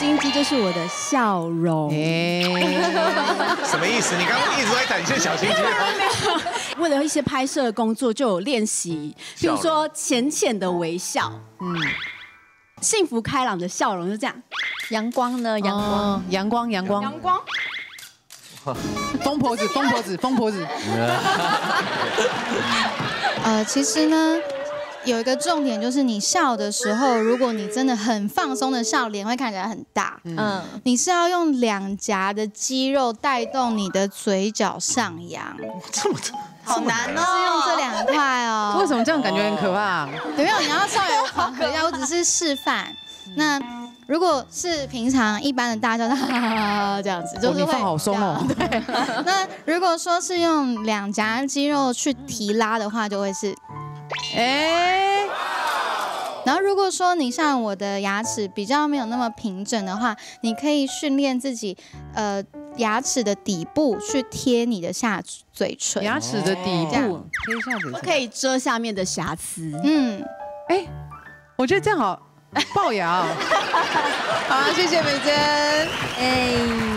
心机就是我的笑容。什么意思？你刚刚一直在展现小心机。为了一些拍摄工作，就有练习，比如说浅浅的微笑，嗯，幸福开朗的笑容，就这样。阳光呢？阳光，阳光，阳光，阳光。疯婆子，疯婆子，疯婆子。呃，其实呢。有一个重点就是，你笑的时候，如果你真的很放松的笑，脸会看起来很大。嗯，你是要用两颊的肌肉带动你的嘴角上扬。这么好难哦，是用这两块哦。为什么这样感觉很可怕？没有，你要稍微缓和一下，我只是示范。那如果是平常一般的大笑，这样子就是会好松哦。对。那如果说是用两颊肌肉去提拉的话，就会是。哎，然后如果说你像我的牙齿比较没有那么平整的话，你可以训练自己，呃，牙齿的底部去贴你的下嘴唇，牙齿的底部贴下嘴唇，可以遮下面的瑕疵。嗯，哎，我觉得这样好，龅牙。好，谢谢美珍。哎。